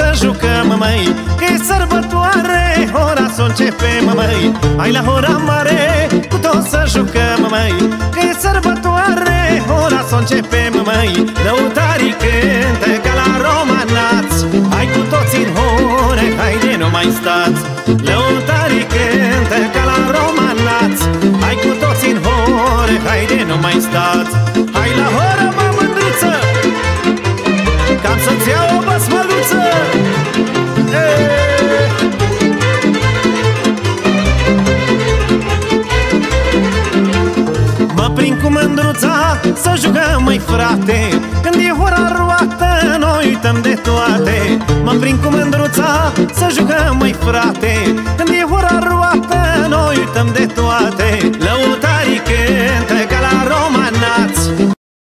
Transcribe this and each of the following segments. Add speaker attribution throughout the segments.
Speaker 1: să jucăm, măi Că e sărbătoare, ora să începem, măi Hai la ora mare, cu tot să jucăm, măi Că e sărbătoare, ora să începem, măi Lăutarii cântă ca la romanați. Hai cu toți în hore, haide nu mai stați. Lăutarii cântă ca la romanați. Hai cu toți în hore, haide nu mai stați prind cu mândruța să jucăm, măi frate. Când e ora roată, noi uităm de toate. Mă prind cu mândruța să jucăm, măi frate. Când e ora roată, noi uităm de toate. Lăutarii cântă ca la romanați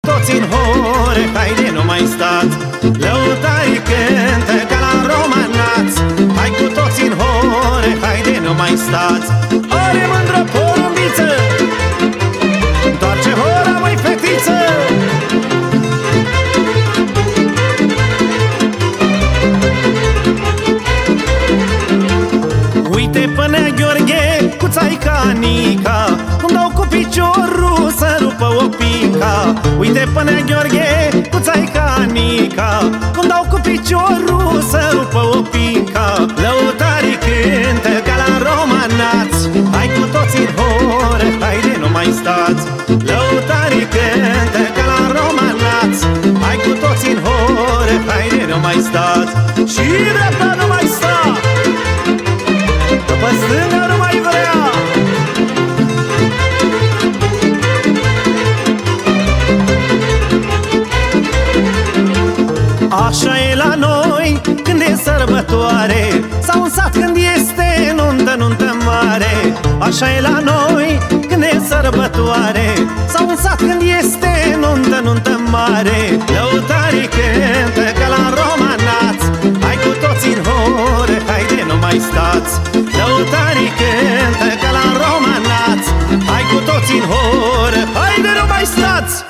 Speaker 1: Toți în hore, haide, nu mai stați. Lăutarii cântă ca la romanați Hai cu toți în hore, haide, nu mai stați. Are mândră țaica Nica Cum dau cu piciorul să rupă o pica. Uite până Gheorghe cu țaica Nica Cum dau cu piciorul să rupă o pica. Lăutarii cântă ca la romanați. Hai cu toți în hore, haide nu mai stați. Lăutarii cântă Așa e la noi când e sărbătoare. Sau în sat când este nuntă, nuntă mare. Așa e la noi când e sărbătoare. Sau în sat când este nuntă, nuntă mare. Lăutarii cântă ca la romanați. Hai cu toți în hore, hai de nu mai stați. Lăutarii cântă ca la romanați. Hai cu toți în hore, hai de nu mai stați.